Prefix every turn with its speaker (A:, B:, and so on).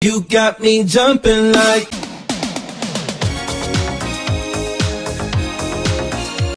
A: You got me jumping like